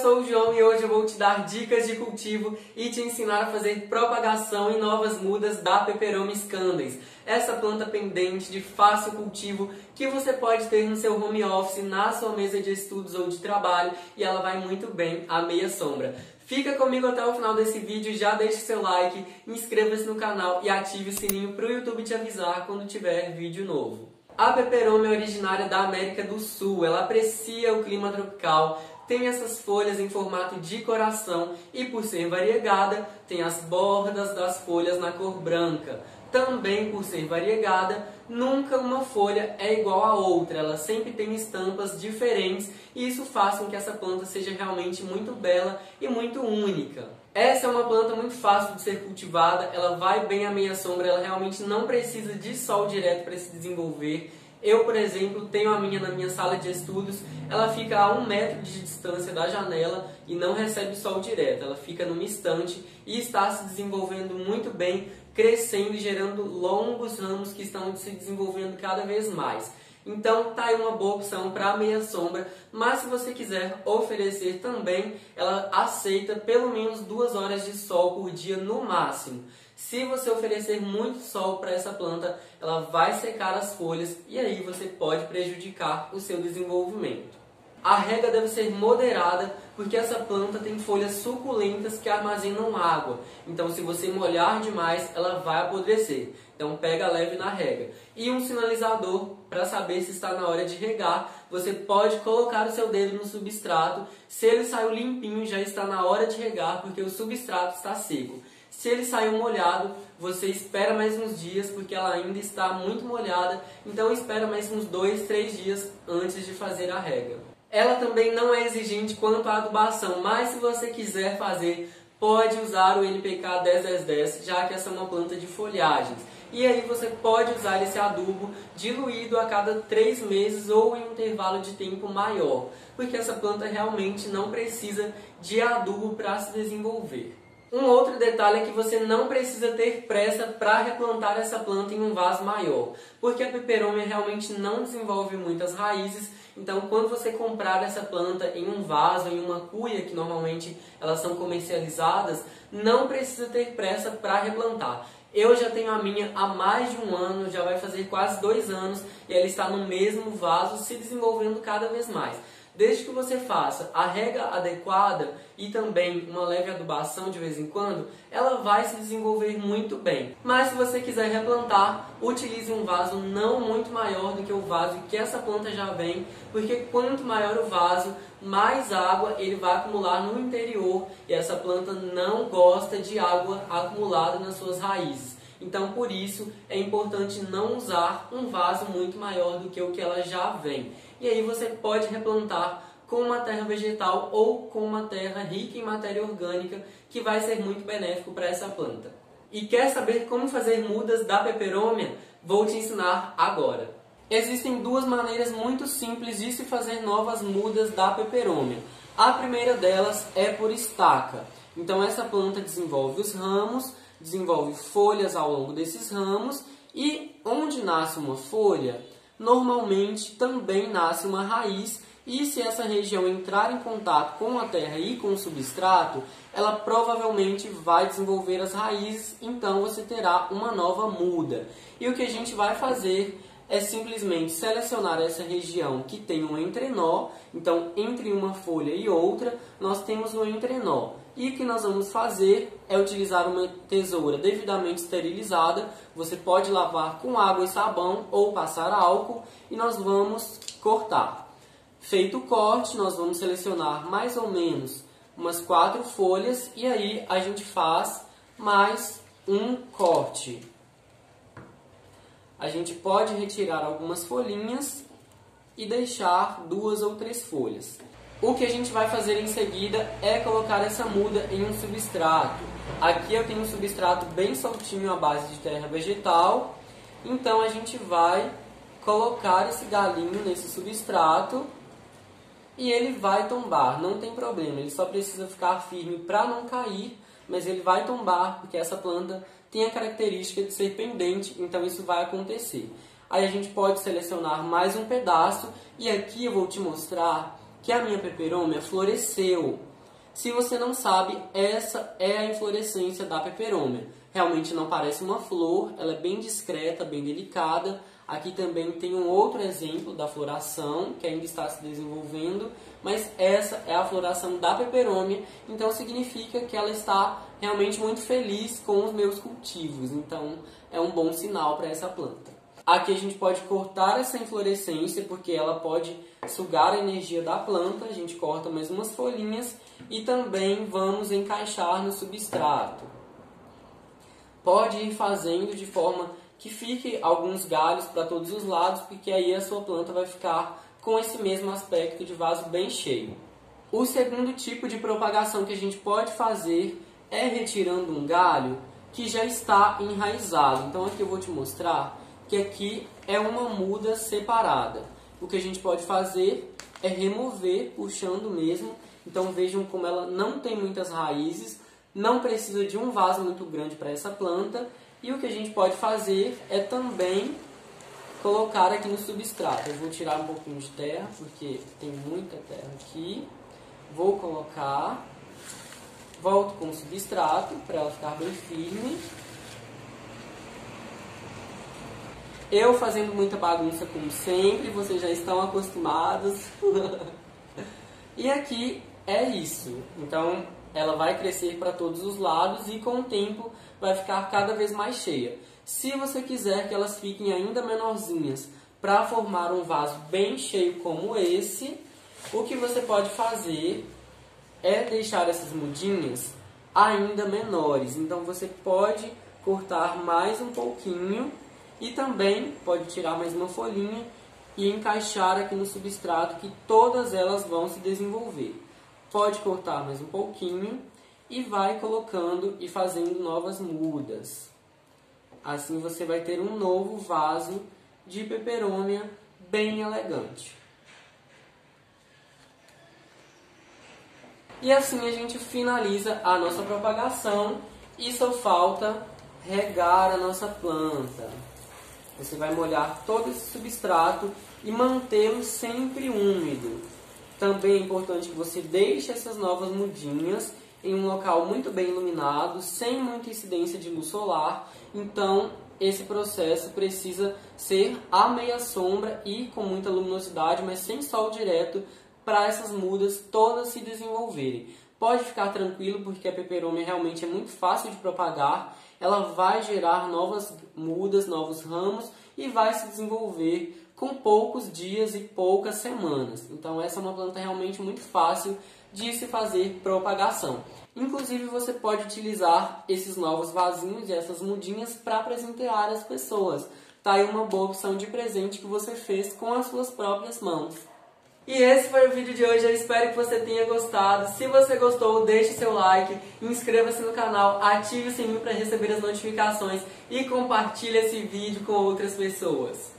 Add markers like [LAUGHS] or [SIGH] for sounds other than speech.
sou o João e hoje eu vou te dar dicas de cultivo e te ensinar a fazer propagação em novas mudas da Peperomia scandens. Essa planta pendente de fácil cultivo que você pode ter no seu home office, na sua mesa de estudos ou de trabalho e ela vai muito bem à meia sombra. Fica comigo até o final desse vídeo, já deixe seu like, inscreva-se no canal e ative o sininho para o YouTube te avisar quando tiver vídeo novo. A peperoma é originária da América do Sul, ela aprecia o clima tropical, tem essas folhas em formato de coração e, por ser variegada, tem as bordas das folhas na cor branca. Também, por ser variegada, nunca uma folha é igual à outra, ela sempre tem estampas diferentes e isso faz com que essa planta seja realmente muito bela e muito única. Essa é uma planta muito fácil de ser cultivada, ela vai bem à meia sombra, ela realmente não precisa de sol direto para se desenvolver. Eu, por exemplo, tenho a minha na minha sala de estudos, ela fica a um metro de distância da janela e não recebe sol direto, ela fica numa estante e está se desenvolvendo muito bem, crescendo e gerando longos ramos que estão se desenvolvendo cada vez mais. Então tá aí uma boa opção para meia sombra, mas se você quiser oferecer também, ela aceita pelo menos duas horas de sol por dia no máximo. Se você oferecer muito sol para essa planta, ela vai secar as folhas e aí você pode prejudicar o seu desenvolvimento. A rega deve ser moderada porque essa planta tem folhas suculentas que armazenam água. Então, se você molhar demais, ela vai apodrecer. Então, pega leve na rega. E um sinalizador para saber se está na hora de regar. Você pode colocar o seu dedo no substrato. Se ele saiu limpinho, já está na hora de regar porque o substrato está seco. Se ele saiu molhado, você espera mais uns dias porque ela ainda está muito molhada. Então, espera mais uns 2, 3 dias antes de fazer a rega. Ela também não é exigente quanto à adubação, mas se você quiser fazer, pode usar o NPK 101010, já que essa é uma planta de folhagens. E aí você pode usar esse adubo diluído a cada 3 meses ou em um intervalo de tempo maior, porque essa planta realmente não precisa de adubo para se desenvolver. Um outro detalhe é que você não precisa ter pressa para replantar essa planta em um vaso maior, porque a peperomia realmente não desenvolve muitas raízes, então quando você comprar essa planta em um vaso, em uma cuia, que normalmente elas são comercializadas, não precisa ter pressa para replantar. Eu já tenho a minha há mais de um ano, já vai fazer quase dois anos, e ela está no mesmo vaso, se desenvolvendo cada vez mais. Desde que você faça a rega adequada e também uma leve adubação de vez em quando, ela vai se desenvolver muito bem. Mas se você quiser replantar, utilize um vaso não muito maior do que o vaso que essa planta já vem, porque quanto maior o vaso, mais água ele vai acumular no interior e essa planta não gosta de água acumulada nas suas raízes. Então, por isso, é importante não usar um vaso muito maior do que o que ela já vem. E aí você pode replantar com uma terra vegetal ou com uma terra rica em matéria orgânica, que vai ser muito benéfico para essa planta. E quer saber como fazer mudas da peperômia? Vou te ensinar agora. Existem duas maneiras muito simples de se fazer novas mudas da peperômia. A primeira delas é por estaca. Então essa planta desenvolve os ramos, desenvolve folhas ao longo desses ramos e onde nasce uma folha, normalmente também nasce uma raiz e se essa região entrar em contato com a terra e com o substrato, ela provavelmente vai desenvolver as raízes, então você terá uma nova muda. E o que a gente vai fazer é simplesmente selecionar essa região que tem um entrenó, então entre uma folha e outra nós temos um entrenó. E o que nós vamos fazer é utilizar uma tesoura devidamente esterilizada. Você pode lavar com água e sabão ou passar álcool e nós vamos cortar. Feito o corte, nós vamos selecionar mais ou menos umas quatro folhas e aí a gente faz mais um corte. A gente pode retirar algumas folhinhas e deixar duas ou três folhas. O que a gente vai fazer em seguida é colocar essa muda em um substrato. Aqui eu tenho um substrato bem soltinho à base de terra vegetal. Então a gente vai colocar esse galinho nesse substrato e ele vai tombar, não tem problema, ele só precisa ficar firme para não cair, mas ele vai tombar porque essa planta tem a característica de ser pendente, então isso vai acontecer. Aí a gente pode selecionar mais um pedaço e aqui eu vou te mostrar que a minha peperômia floresceu. Se você não sabe, essa é a inflorescência da peperômia. Realmente não parece uma flor, ela é bem discreta, bem delicada. Aqui também tem um outro exemplo da floração que ainda está se desenvolvendo, mas essa é a floração da peperômia, então significa que ela está realmente muito feliz com os meus cultivos. Então é um bom sinal para essa planta. Aqui a gente pode cortar essa inflorescência porque ela pode sugar a energia da planta. A gente corta mais umas folhinhas e também vamos encaixar no substrato. Pode ir fazendo de forma que fique alguns galhos para todos os lados, porque aí a sua planta vai ficar com esse mesmo aspecto de vaso bem cheio. O segundo tipo de propagação que a gente pode fazer é retirando um galho que já está enraizado. Então aqui eu vou te mostrar que aqui é uma muda separada. O que a gente pode fazer é remover puxando mesmo. Então vejam como ela não tem muitas raízes, não precisa de um vaso muito grande para essa planta. E o que a gente pode fazer é também colocar aqui no substrato. Eu vou tirar um pouquinho de terra, porque tem muita terra aqui. Vou colocar, volto com o substrato para ela ficar bem firme. Eu fazendo muita bagunça como sempre, vocês já estão acostumados. [LAUGHS] e aqui é isso. Então ela vai crescer para todos os lados e com o tempo vai ficar cada vez mais cheia. Se você quiser que elas fiquem ainda menorzinhas para formar um vaso bem cheio como esse, o que você pode fazer é deixar essas mudinhas ainda menores. Então você pode cortar mais um pouquinho e também pode tirar mais uma folhinha e encaixar aqui no substrato que todas elas vão se desenvolver. Pode cortar mais um pouquinho e vai colocando e fazendo novas mudas. Assim você vai ter um novo vaso de peperômia bem elegante. E assim a gente finaliza a nossa propagação e só falta regar a nossa planta. Você vai molhar todo esse substrato e mantê-lo sempre úmido. Também é importante que você deixe essas novas mudinhas em um local muito bem iluminado, sem muita incidência de luz solar. Então, esse processo precisa ser à meia sombra e com muita luminosidade, mas sem sol direto, para essas mudas todas se desenvolverem. Pode ficar tranquilo porque a peperômia realmente é muito fácil de propagar. Ela vai gerar novas mudas, novos ramos e vai se desenvolver com poucos dias e poucas semanas. Então essa é uma planta realmente muito fácil de se fazer propagação. Inclusive você pode utilizar esses novos vasinhos e essas mudinhas para presentear as pessoas. Tá aí uma boa opção de presente que você fez com as suas próprias mãos. E esse foi o vídeo de hoje, eu espero que você tenha gostado. Se você gostou, deixe seu like, inscreva-se no canal, ative o sininho para receber as notificações e compartilhe esse vídeo com outras pessoas.